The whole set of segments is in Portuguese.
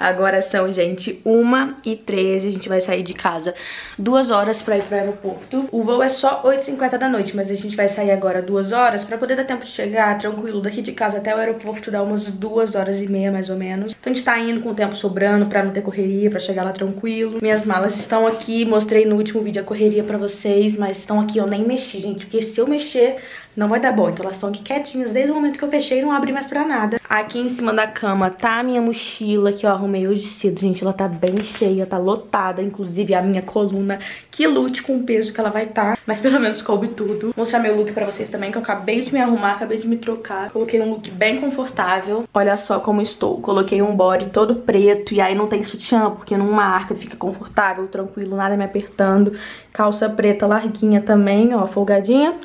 Agora são, gente, 1 e 13 a gente vai sair de casa duas horas pra ir pro aeroporto. O voo é só 8h50 da noite, mas a gente vai sair agora duas horas pra poder dar tempo de chegar tranquilo daqui de casa até o aeroporto, dá umas duas horas e meia mais ou menos. Então a gente tá indo com o tempo sobrando pra não ter correria, pra chegar lá tranquilo. Minhas malas estão aqui, mostrei no último vídeo a correria pra vocês, mas estão aqui, eu nem mexi, gente, porque se eu mexer não vai dar bom. Então elas estão aqui quietinhas desde o momento que eu fechei não abre mais pra nada. Aqui em cima da cama tá a minha mochila que eu arrumei hoje cedo, gente. Ela tá bem cheia, tá lotada, inclusive a minha coluna que lute com o peso que ela vai estar. Tá. Mas pelo menos coube tudo. Vou mostrar meu look pra vocês também, que eu acabei de me arrumar, acabei de me trocar. Coloquei um look bem confortável. Olha só como estou. Coloquei um body todo preto e aí não tem sutiã, porque não marca, fica confortável, tranquilo, nada me apertando. Calça preta larguinha também, ó, folgadinha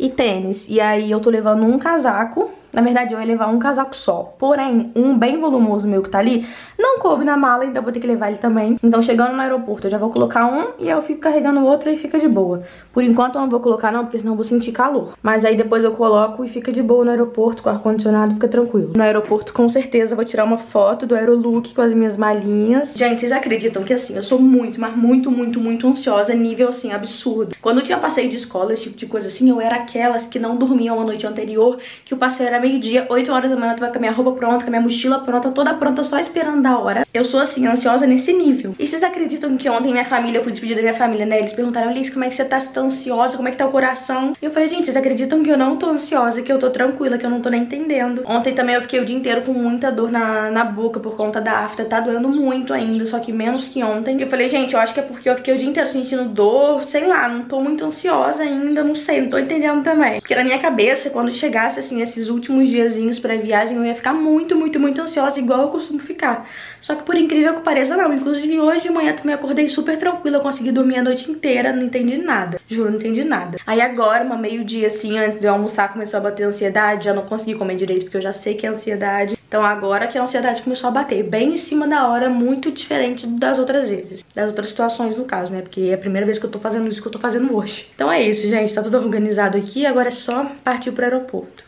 e tênis. E aí eu tô levando um casaco na verdade, eu ia levar um casaco só. Porém, um bem volumoso meu que tá ali, não coube na mala, então vou ter que levar ele também. Então, chegando no aeroporto, eu já vou colocar um e eu fico carregando o outro e fica de boa. Por enquanto, eu não vou colocar não, porque senão eu vou sentir calor. Mas aí depois eu coloco e fica de boa no aeroporto, com ar-condicionado, fica tranquilo. No aeroporto, com certeza, vou tirar uma foto do Aerolook com as minhas malinhas. Gente, vocês acreditam que assim, eu sou muito, mas muito, muito, muito ansiosa, nível assim, absurdo. Quando eu tinha passeio de escola, esse tipo de coisa assim, eu era aquelas que não dormiam a noite anterior, que o passeio era meio-dia, 8 horas da manhã, eu tava com a minha roupa pronta, com a minha mochila pronta, toda pronta, só esperando da hora. Eu sou assim, ansiosa nesse nível. E vocês acreditam que ontem minha família, eu fui despedir da minha família, né? Eles perguntaram, Alice, como é que você tá, você tá ansiosa? Como é que tá o coração? E eu falei, gente, vocês acreditam que eu não tô ansiosa, que eu tô tranquila, que eu não tô nem entendendo. Ontem também eu fiquei o dia inteiro com muita dor na, na boca por conta da afta, tá doendo muito ainda, só que menos que ontem. E eu falei, gente, eu acho que é porque eu fiquei o dia inteiro sentindo dor, sei lá, não tô muito ansiosa ainda, não sei, não tô entendendo também. Porque na minha cabeça, quando chegasse, assim, esses últimos diazinhos pra viagem, eu ia ficar muito, muito, muito ansiosa, igual eu costumo ficar. Só que por incrível que pareça, não. Inclusive hoje de manhã também acordei super tranquila, eu consegui dormir a noite inteira, não entendi nada. Juro, não entendi nada. Aí agora, uma meio-dia assim, antes de eu almoçar, começou a bater ansiedade, já não consegui comer direito, porque eu já sei que é ansiedade. Então agora que a ansiedade começou a bater, bem em cima da hora, muito diferente das outras vezes. Das outras situações, no caso, né? Porque é a primeira vez que eu tô fazendo isso que eu tô fazendo hoje. Então é isso, gente. Tá tudo organizado aqui, agora é só partir pro aeroporto.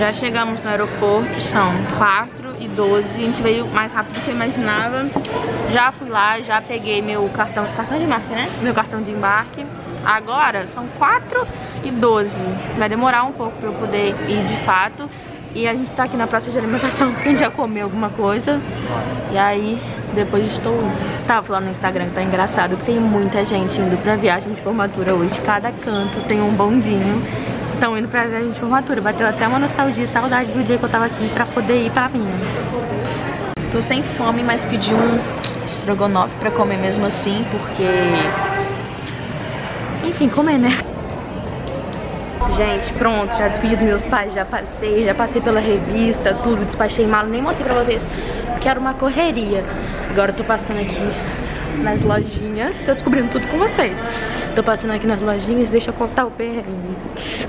Já chegamos no aeroporto, são 4 e 12, a gente veio mais rápido do que eu imaginava. Já fui lá, já peguei meu cartão, cartão de embarque, né? Meu cartão de embarque. Agora são 4 e 12, vai demorar um pouco pra eu poder ir de fato. E a gente tá aqui na praça de alimentação, a gente já comeu alguma coisa. E aí, depois estou. Tava falando no Instagram que tá engraçado, que tem muita gente indo pra viagem de formatura hoje. Cada canto tem um bondinho estão indo pra viagem de formatura. Bateu até uma nostalgia, saudade do dia que eu tava aqui pra poder ir pra minha. Tô sem fome, mas pedi um estrogonofe pra comer mesmo assim, porque... Enfim, comer, né? Gente, pronto, já despedi dos meus pais, já passei, já passei pela revista, tudo, despachei mal, nem mostrei pra vocês, porque era uma correria. Agora eu tô passando aqui nas lojinhas, tô descobrindo tudo com vocês. Tô passando aqui nas lojinhas, deixa eu contar o perrengue.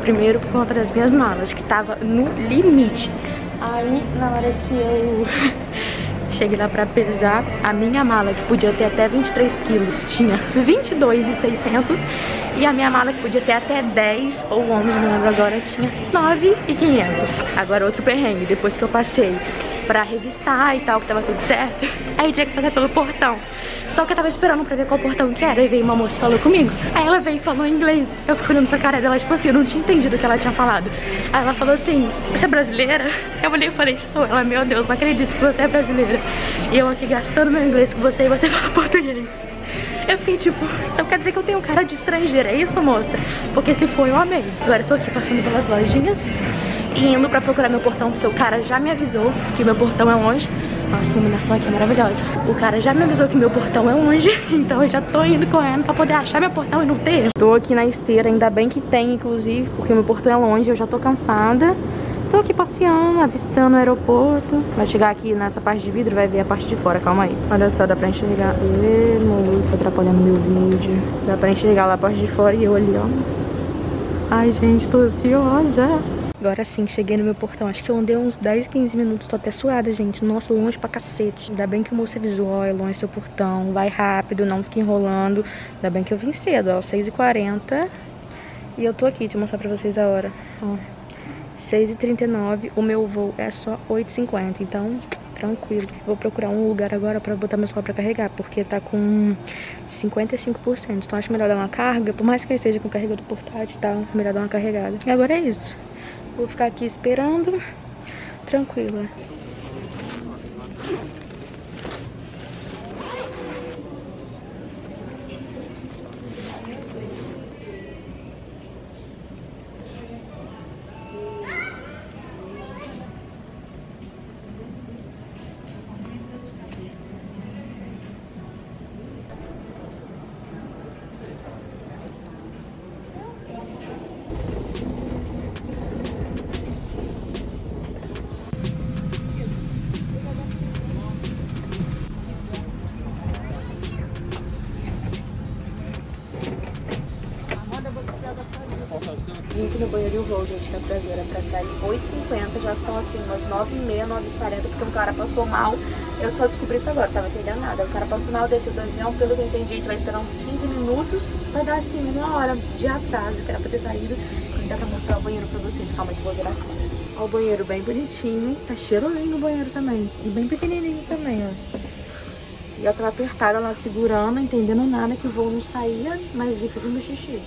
Primeiro por conta das minhas malas, que tava no limite. Aí, na hora que eu cheguei lá pra pesar, a minha mala, que podia ter até 23 quilos, tinha 22,600 e a minha mala, que podia ter até 10 ou 11, não lembro agora, tinha 9,500. Agora outro perrengue, depois que eu passei pra revistar e tal, que tava tudo certo. Aí tinha que passar pelo portão. Só que eu tava esperando pra ver qual portão que era. Aí veio uma moça e falou comigo. Aí ela veio e falou em inglês. Eu fico olhando pra cara dela, tipo assim, eu não tinha entendido o que ela tinha falado. Aí ela falou assim, você é brasileira? Eu olhei e falei, sou. Ela, meu Deus, não acredito que você é brasileira. E eu aqui gastando meu inglês com você e você fala português. Eu fiquei tipo, então quer dizer que eu tenho cara de estrangeira, é isso, moça? Porque se for, eu amei. Agora eu tô aqui passando pelas lojinhas e indo pra procurar meu portão, porque o cara já me avisou que meu portão é longe. Nossa, a iluminação aqui é maravilhosa. O cara já me avisou que meu portão é longe, então eu já tô indo correndo pra poder achar meu portão e não ter. Tô aqui na esteira, ainda bem que tem, inclusive, porque meu portão é longe, eu já tô cansada. Tô aqui passeando, avistando o aeroporto. Vai chegar aqui nessa parte de vidro, vai ver a parte de fora, calma aí. Olha só, dá pra enxergar. Ê, moça, atrapalhando meu vídeo. Dá pra enxergar lá a parte de fora e eu ali, ó. Ai, gente, tô ansiosa. Agora sim, cheguei no meu portão. Acho que eu andei uns 10, 15 minutos. Tô até suada, gente. Nossa, longe pra cacete. Ainda bem que o moço avisou, ó, é longe seu portão. Vai rápido, não fique enrolando. Ainda bem que eu vim cedo, ó, 6h40. E eu tô aqui, deixa eu mostrar pra vocês a hora. Ó, 6h39, o meu voo é só 8h50, então tranquilo. Vou procurar um lugar agora pra botar meu celular pra carregar, porque tá com 55%. Então acho melhor dar uma carga, por mais que eu esteja com carregador portátil, tá? Melhor dar uma carregada. E agora é isso. Vou ficar aqui esperando, tranquila. Vim aqui no banheiro o voo, gente, na traseira, pra sair 8h50, já são assim umas 9h30, 9h40, porque um cara passou mal. Eu só descobri isso agora, tava entendendo nada. O cara passou mal, desceu do avião, pelo que eu entendi, a gente vai esperar uns 15 minutos. Vai dar assim uma hora de atraso, que era pra ter saído. Vou tentar mostrar o banheiro pra vocês, calma que eu vou virar a. Ó o banheiro bem bonitinho, tá cheirosinho no banheiro também. E bem pequenininho também, ó. E eu tava apertada lá segurando, entendendo nada que o voo não saía, mas vi fazendo xixi.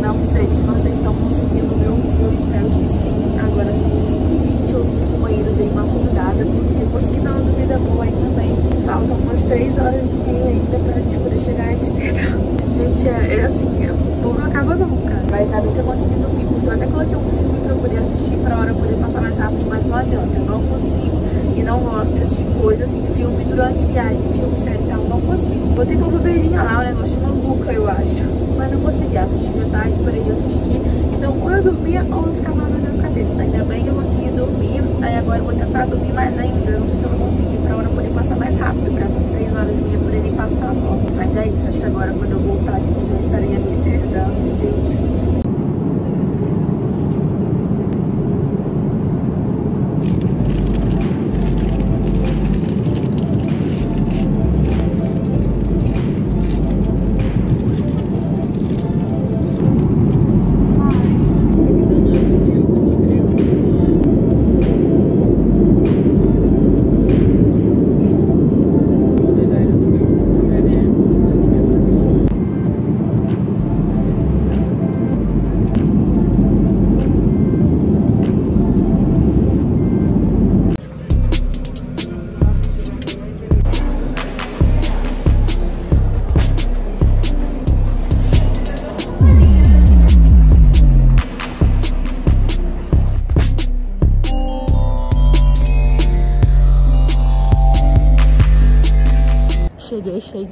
Não sei se vocês estão conseguindo ver o fio, eu espero que sim. Agora são 5h20, eu vim no banheiro, dei uma acordada, porque eu consegui dar uma dormida boa ainda bem. Faltam umas 3 horas e meia ainda pra gente poder chegar em Amsterdã. Gente, é, é assim, o voo não acaba nunca. Mas ainda bem que eu consegui dormir, porque eu até coloquei um filme pra eu poder assistir, passar mais rápido, mas não adianta, eu não consigo. E não gosto de assistir coisa assim, filme durante viagem, filme, série e tal, não consigo. Botei uma bobeirinha lá, o negócio chama Luca, eu acho. Mas não consegui assistir metade, parei de assistir. Então, ou eu dormia ou eu ficava na dor cabeça. Ainda bem que eu consegui dormir. Aí agora eu vou tentar dormir mais ainda. Não sei se eu vou conseguir pra hora poder passar mais rápido. Pra essas três horas e meia poderem passar logo. Mas é isso. Acho que agora quando eu voltar aqui já estarei em Amsterdã, se Deus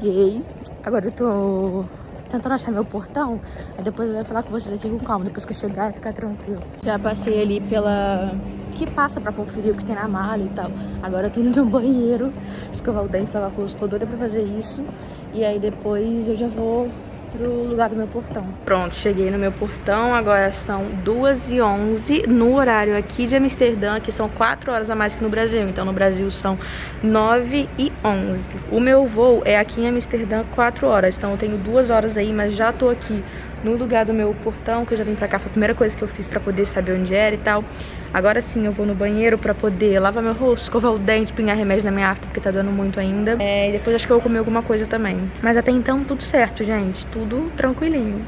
Cheguei. Agora eu tô tentando achar meu portão. Aí depois eu vou falar com vocês aqui com calma. Depois que eu chegar, ficar tranquilo. Já passei ali pela... Que passa pra conferir o que tem na mala e tal. Agora eu tô indo no banheiro. Escovar o dente, lavar o rosto. Tô doida pra fazer isso. E aí depois eu já vou pro lugar do meu portão. Pronto, cheguei no meu portão, agora são 2h11 no horário aqui de Amsterdã, que são 4 horas a mais que no Brasil, então no Brasil são 9 e 11. O meu voo é aqui em Amsterdã 4 horas, então eu tenho 2 horas aí, mas já tô aqui no lugar do meu portão, que eu já vim pra cá, foi a primeira coisa que eu fiz pra poder saber onde era e tal. Agora sim eu vou no banheiro pra poder lavar meu rosto, escovar o dente, pingar remédio na minha afta, porque tá dando muito ainda. É, e depois acho que eu vou comer alguma coisa também. Mas até então tudo certo, gente, tudo tranquilinho.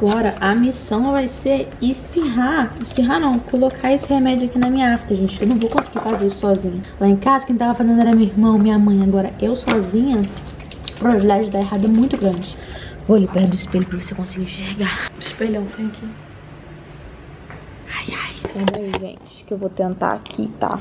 Agora, a missão vai ser espirrar. Espirrar não, colocar esse remédio aqui na minha afta, gente. Eu não vou conseguir fazer isso sozinha. Lá em casa, quem tava fazendo era meu irmão, minha mãe. Agora, eu sozinha, a probabilidade de dar errado é muito grande. Vou ali perto do espelho pra ver se eu consigo enxergar. Espelhão, tem aqui. Ai, ai. Calma aí, gente, que eu vou tentar aqui, tá?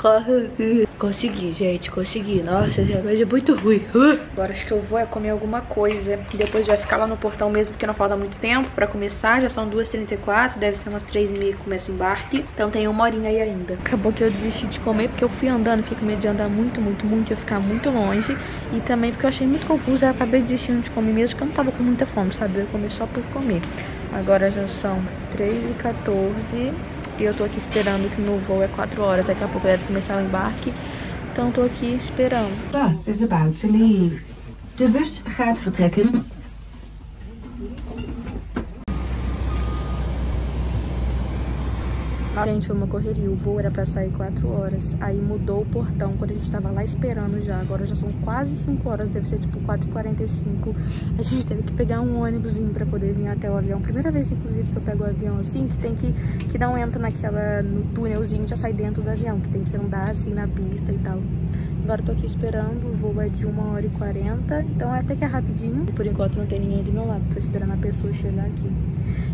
Corre aqui. Consegui, gente, consegui. Nossa, esse remédio é muito ruim. Uh. Agora acho que eu vou é comer alguma coisa. E depois já ficar lá no portão mesmo, porque não falta muito tempo pra começar. Já são 2h34, deve ser umas 3h30 que começa o embarque. Então tem uma horinha aí ainda. Acabou que eu desisti de comer porque eu fui andando, fiquei com medo de andar muito, muito, muito, ia ficar muito longe. E também porque eu achei muito confuso, eu acabei desistindo de comer mesmo, porque eu não tava com muita fome, sabe? Eu ia comer só por comer. Agora já são 3h14 e eu tô aqui esperando que no voo é 4 horas. Daqui a pouco deve começar o embarque. Então tô aqui esperando. Bus is about to leave. De bus gaat vertrekken. Gente, foi uma correria. O voo era pra sair 4 horas. Aí mudou o portão quando a gente tava lá esperando já. Agora já são quase 5 horas, deve ser tipo 4h45. A gente teve que pegar um ônibusinho pra poder vir até o avião. Primeira vez, inclusive, que eu pego o avião assim, que tem que, que não entra naquela, no túnelzinho, já sai dentro do avião, que tem que andar assim na pista e tal. Agora tô aqui esperando, o voo é de 1 hora e 40, então até que é rapidinho. Por enquanto não tem ninguém do meu lado, tô esperando a pessoa chegar aqui.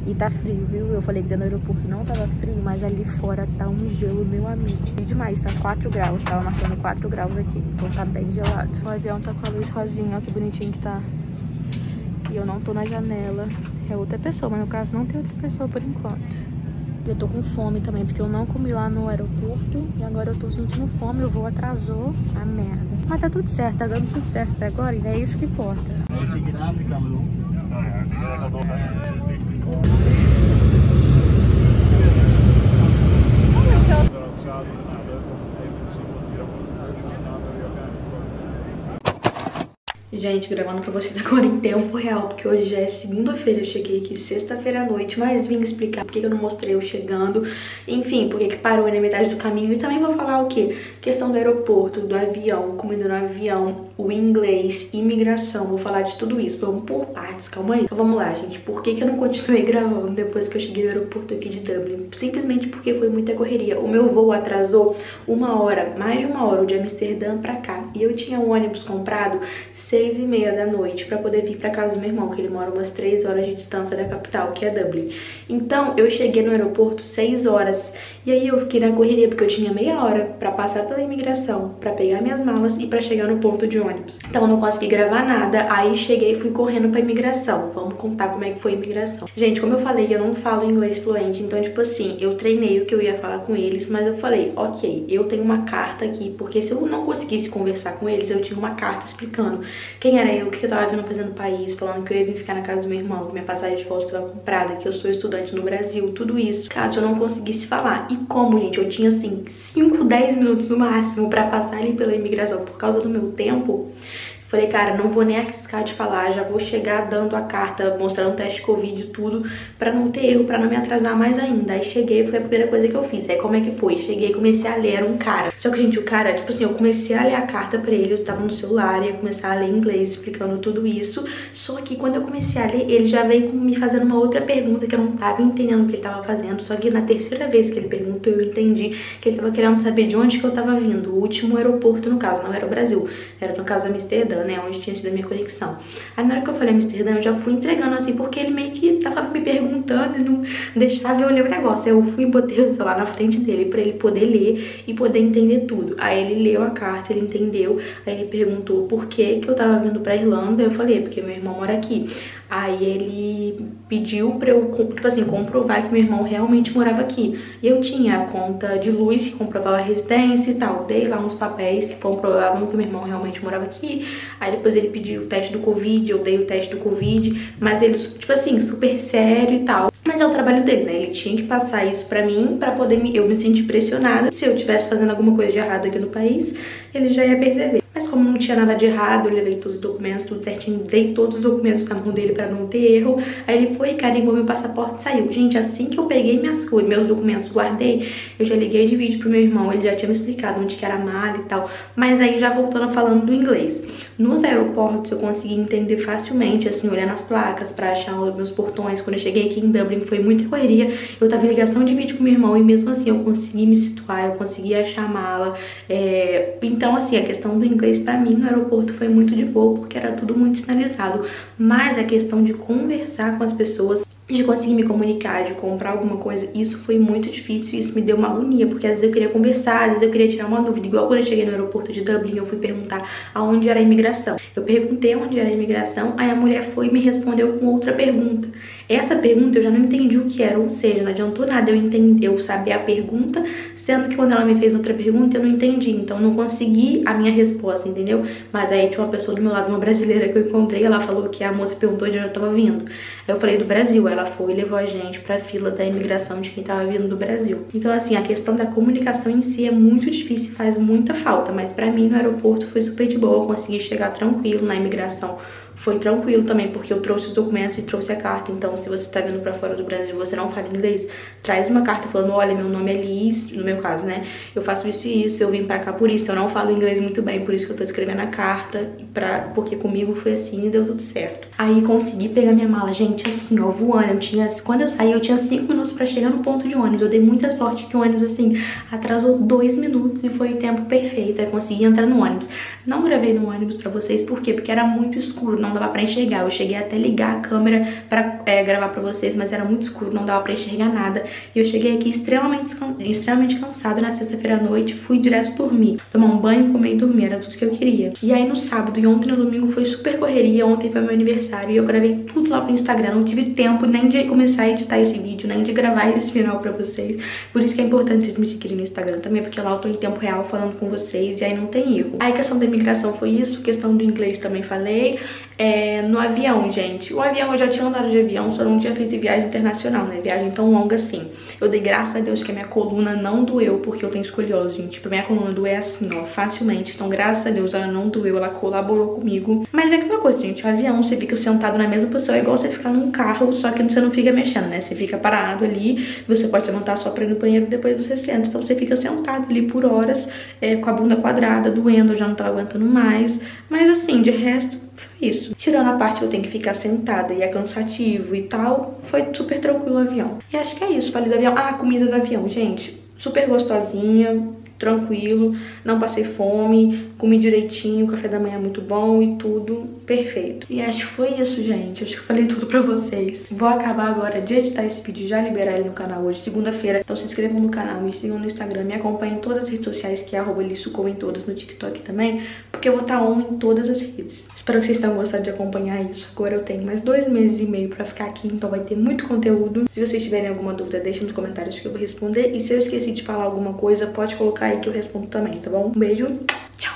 E tá frio, viu? Eu falei que dentro do aeroporto não tava frio, mas ali fora tá um gelo, meu amigo. E demais, tá 4 graus, tava marcando 4 graus aqui, então tá bem gelado. O avião tá com a luz rosinha, ó que bonitinho que tá. E eu não tô na janela, é outra pessoa, mas no caso não tem outra pessoa por enquanto. Eu tô com fome também, porque eu não comi lá no aeroporto. E agora eu tô sentindo fome, o voo atrasou. A merda. Mas tá tudo certo, tá dando tudo certo até agora. E é isso que importa. Gente, gravando pra vocês agora em tempo real, porque hoje já é segunda-feira, eu cheguei aqui sexta-feira à noite, mas vim explicar por que eu não mostrei eu chegando, enfim, por que parou na metade do caminho, e também vou falar o que? Questão do aeroporto, do avião, comida no avião, o inglês, imigração, vou falar de tudo isso, vamos por partes, calma aí. Então vamos lá, gente, por que, que eu não continuei gravando depois que eu cheguei no aeroporto aqui de Dublin? Simplesmente porque foi muita correria, o meu voo atrasou uma hora, mais de uma hora, de Amsterdã pra cá, e eu tinha um ônibus comprado seis e meia da noite para poder vir para casa do meu irmão, que ele mora umas três horas de distância da capital, que é Dublin. Então, eu cheguei no aeroporto seis horas e aí eu fiquei na correria porque eu tinha meia hora para passar pela imigração, para pegar minhas malas e para chegar no ponto de ônibus. Então, eu não consegui gravar nada. Aí cheguei e fui correndo para imigração. Vamos contar como é que foi a imigração. Gente, como eu falei, eu não falo inglês fluente, então tipo assim, eu treinei o que eu ia falar com eles, mas eu falei, OK, eu tenho uma carta aqui, porque se eu não conseguisse conversar com eles, eu tinha uma carta explicando quem era eu, o que eu tava vindo fazer no país, falando que eu ia vir ficar na casa do meu irmão, que minha passagem de volta estava comprada, que eu sou estudante no Brasil, tudo isso. Caso eu não conseguisse falar. E como, gente, eu tinha assim 5, 10 minutos no máximo para passar ali pela imigração por causa do meu tempo, Falei, cara, não vou nem arriscar de falar, já vou chegar dando a carta, mostrando o teste de Covid e tudo, pra não ter erro, pra não me atrasar mais ainda. Aí cheguei, foi a primeira coisa que eu fiz. Aí como é que foi? Cheguei, comecei a ler, era um cara. Só que, gente, o cara, tipo assim, eu comecei a ler a carta pra ele, eu tava no celular, ia começar a ler inglês, explicando tudo isso. Só que quando eu comecei a ler, ele já veio me fazendo uma outra pergunta que eu não tava entendendo o que ele tava fazendo. Só que na terceira vez que ele perguntou, eu entendi que ele tava querendo saber de onde que eu tava vindo. O último aeroporto, no caso, não era o Brasil, era no caso Amsterdã né, onde tinha sido a minha conexão. Aí na hora que eu falei Amsterdã, eu já fui entregando assim, porque ele meio que tava me perguntando e não deixava eu ler o negócio. Aí eu fui e botei o celular na frente dele pra ele poder ler e poder entender tudo. Aí ele leu a carta, ele entendeu, aí ele perguntou por que que eu tava vindo pra Irlanda, eu falei, porque meu irmão mora aqui. Aí ele pediu pra eu, tipo assim, comprovar que meu irmão realmente morava aqui. E eu tinha a conta de luz que comprovava a residência e tal. Dei lá uns papéis que comprovavam que meu irmão realmente morava aqui. Aí depois ele pediu o teste do Covid, eu dei o teste do Covid. Mas ele, tipo assim, super sério e tal. Mas é o trabalho dele, né? Ele tinha que passar isso pra mim pra poder me, eu me sentir pressionada. Se eu estivesse fazendo alguma coisa de errado aqui no país, ele já ia perceber. Mas como não tinha nada de errado, eu levei todos os documentos, tudo certinho, dei todos os documentos na mão dele pra não ter erro. Aí ele foi, carimbou meu passaporte e saiu. Gente, assim que eu peguei minhas coisas, meus documentos, guardei, eu já liguei de vídeo pro meu irmão, ele já tinha me explicado onde que era a mala e tal. Mas aí já voltando falando do inglês. Nos aeroportos eu consegui entender facilmente, assim, olhando as placas pra achar os meus portões. Quando eu cheguei aqui em Dublin foi muita correria. Eu tava em ligação de vídeo com meu irmão e mesmo assim eu consegui me situar, eu consegui achar a mala. É... Então, assim, a questão do inglês pra mim no aeroporto foi muito de boa, porque era tudo muito sinalizado. Mas a questão de conversar com as pessoas de conseguir me comunicar, de comprar alguma coisa, isso foi muito difícil e isso me deu uma agonia, porque às vezes eu queria conversar, às vezes eu queria tirar uma dúvida, igual quando eu cheguei no aeroporto de Dublin, eu fui perguntar aonde era a imigração. Eu perguntei onde era a imigração, aí a mulher foi e me respondeu com outra pergunta. Essa pergunta eu já não entendi o que era, ou seja, não adiantou nada eu entender, eu saber a pergunta, sendo que quando ela me fez outra pergunta eu não entendi, então não consegui a minha resposta, entendeu? Mas aí tinha uma pessoa do meu lado, uma brasileira que eu encontrei, ela falou que a moça perguntou de onde eu tava vindo. Aí eu falei do Brasil, ela foi e levou a gente pra fila da imigração de quem tava vindo do Brasil. Então assim, a questão da comunicação em si é muito difícil, faz muita falta, mas pra mim no aeroporto foi super de boa, consegui chegar tranquilo na imigração foi tranquilo também, porque eu trouxe os documentos e trouxe a carta. Então, se você tá vindo pra fora do Brasil e você não fala inglês, traz uma carta falando, olha, meu nome é Liz, no meu caso, né? Eu faço isso e isso, eu vim pra cá por isso. Eu não falo inglês muito bem, por isso que eu tô escrevendo a carta, pra, porque comigo foi assim e deu tudo certo. Aí consegui pegar minha mala, gente, assim, ó, voando. Eu tinha, quando eu saí, eu tinha cinco minutos pra chegar no ponto de ônibus. Eu dei muita sorte que o ônibus, assim, atrasou dois minutos e foi o tempo perfeito. Aí consegui entrar no ônibus. Não gravei no ônibus pra vocês, por quê? Porque era muito escuro, não não dava pra enxergar. Eu cheguei até ligar a câmera pra é, gravar pra vocês, mas era muito escuro, não dava pra enxergar nada. E eu cheguei aqui extremamente, extremamente cansada na sexta-feira à noite, fui direto dormir. Tomar um banho, comer e dormir, era tudo que eu queria. E aí no sábado e ontem no domingo foi super correria, ontem foi meu aniversário e eu gravei tudo lá pro Instagram. Não tive tempo nem de começar a editar esse vídeo, nem de gravar esse final pra vocês. Por isso que é importante vocês me seguirem no Instagram também, porque lá eu tô em tempo real falando com vocês e aí não tem erro. Aí questão da imigração foi isso, questão do inglês também falei é, no avião, gente. O avião, eu já tinha andado de avião, só não tinha feito viagem internacional, né? Viagem tão longa assim. Eu dei graças a Deus que a minha coluna não doeu, porque eu tenho escoliose, gente. Tipo, minha coluna doeu assim, ó, facilmente. Então, graças a Deus, ela não doeu, ela colaborou comigo. Mas é aquela coisa, gente. O avião, você fica sentado na mesma posição, é igual você ficar num carro, só que você não fica mexendo, né? Você fica parado ali, você pode levantar só pra ir no banheiro, depois você senta. Então, você fica sentado ali por horas, é, com a bunda quadrada, doendo, eu já não tava aguentando mais. Mas, assim, de resto foi isso. Tirando a parte que eu tenho que ficar sentada e é cansativo e tal, foi super tranquilo o avião. E acho que é isso, falei do avião. Ah, comida do avião, gente. Super gostosinha, tranquilo, não passei fome, comi direitinho, café da manhã é muito bom e tudo perfeito. E acho que foi isso, gente. Acho que falei tudo pra vocês. Vou acabar agora de editar esse vídeo, já liberar ele no canal hoje, segunda-feira. Então se inscrevam no canal, me sigam no Instagram, me acompanhem em todas as redes sociais, que é arroba em todas, no TikTok também, porque eu vou estar on em todas as redes. Espero que vocês tenham gostado de acompanhar isso. Agora eu tenho mais dois meses e meio pra ficar aqui, então vai ter muito conteúdo. Se vocês tiverem alguma dúvida, deixem nos comentários que eu vou responder. E se eu esqueci de falar alguma coisa, pode colocar aí que eu respondo também, tá bom? Um beijo, tchau!